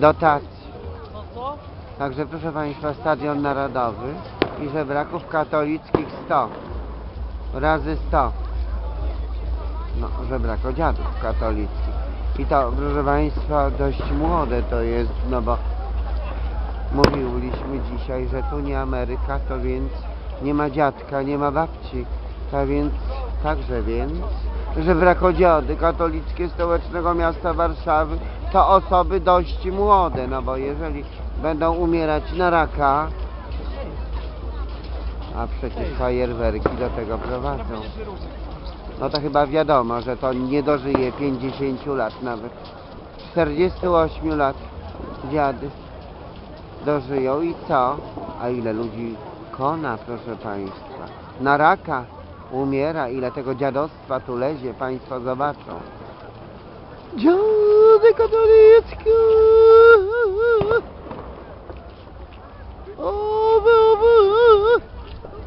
dotacji. No? Także proszę Państwa, Stadion Narodowy i żebraków katolickich 100. Razy 100. No, żebrakodziadów katolickich. I to, proszę Państwa, dość młode to jest, no bo mówiliśmy dzisiaj, że tu nie Ameryka, to więc nie ma dziadka, nie ma babci. To więc, także więc, żebrakodziady katolickie stołecznego miasta Warszawy to osoby dość młode, no bo jeżeli będą umierać na raka, a przecież fajerwerki do tego prowadzą. No to chyba wiadomo, że to nie dożyje 50 lat nawet. 48 lat dziady dożyją i co? A ile ludzi kona, proszę Państwa. Na raka umiera, ile tego dziadostwa tu lezie, Państwo zobaczą. Dziady katolickie! Oby, oby!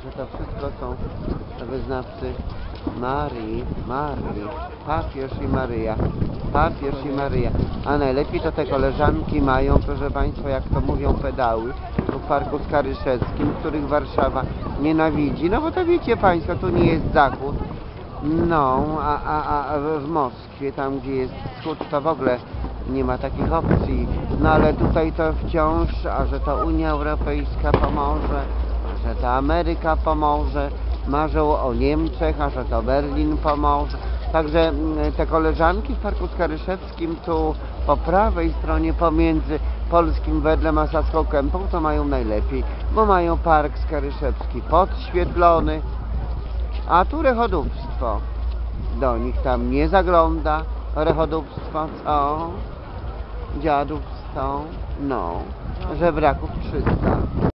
Że to wszystko są wyznawcy Marii, Marii, papież i Maryja, papież i Maryja. A najlepiej to te koleżanki mają, proszę Państwa, jak to mówią pedały, tu w Parku Skaryszewskim, których Warszawa nienawidzi. No bo to wiecie Państwo, tu nie jest zachód. No, a, a, a w Moskwie, tam gdzie jest wschód, to w ogóle nie ma takich opcji. No ale tutaj to wciąż, a że to Unia Europejska pomoże, a że to Ameryka pomoże, marzą o Niemczech, a że to Berlin pomoże. Także mm, te koleżanki w Parku Skaryszewskim tu po prawej stronie pomiędzy polskim Wedlem a Saską Kępą to mają najlepiej, bo mają Park Skaryszewski podświetlony, a tu rechodówstwo. Do nich tam nie zagląda. Rechodówstwo co? Dziadów 100? No. Żebraków 300.